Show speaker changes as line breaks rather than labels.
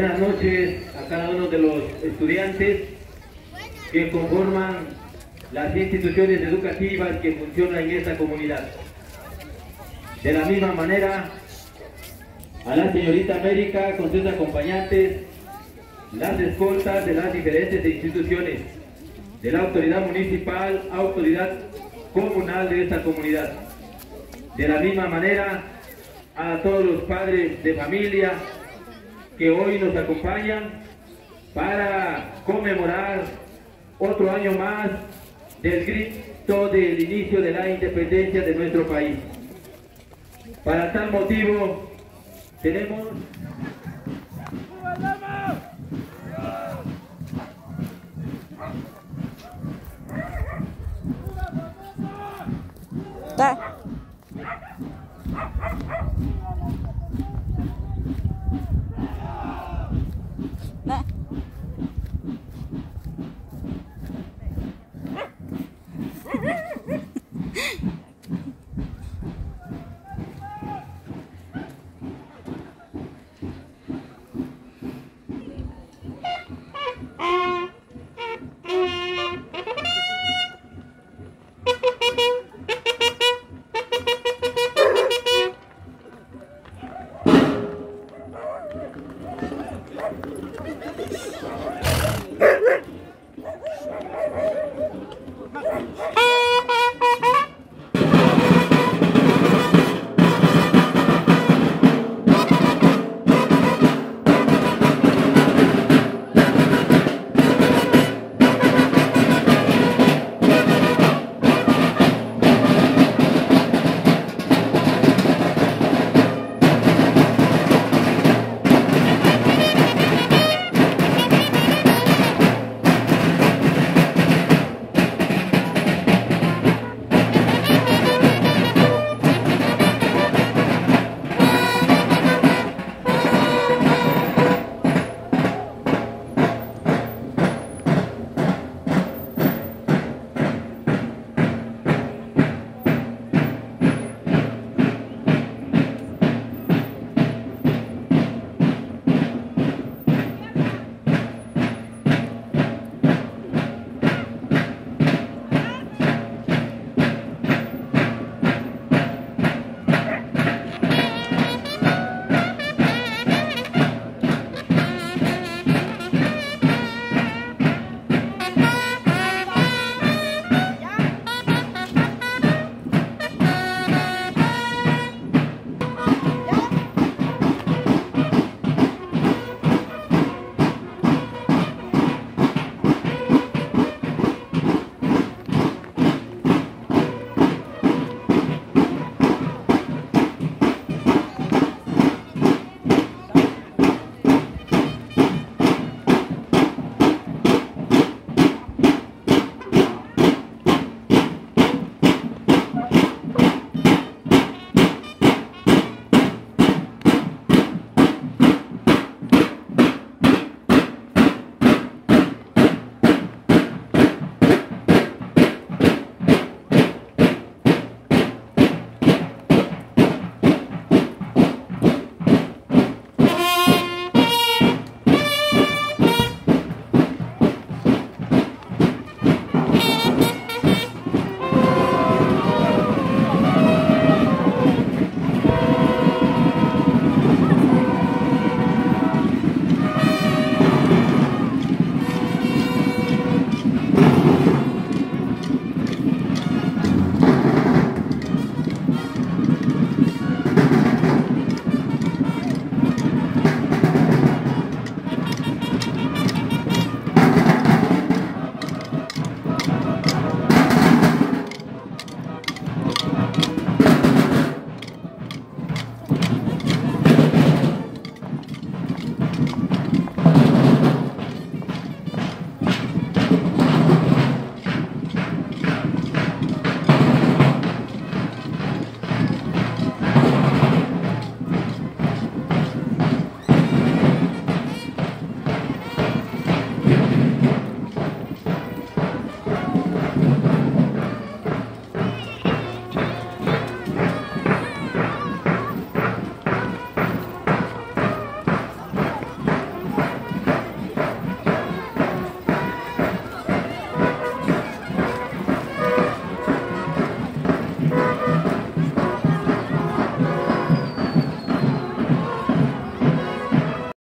Buenas noches a cada uno de los estudiantes que conforman las instituciones educativas que funcionan en esta comunidad. De la misma manera, a la señorita América con sus acompañantes, las escoltas de las diferentes instituciones, de la autoridad municipal, autoridad comunal de esta comunidad. De la misma manera, a todos los padres de familia que hoy nos acompañan para conmemorar otro año más del grito del inicio de la independencia de nuestro país. Para tal motivo, tenemos
Đây. Ah!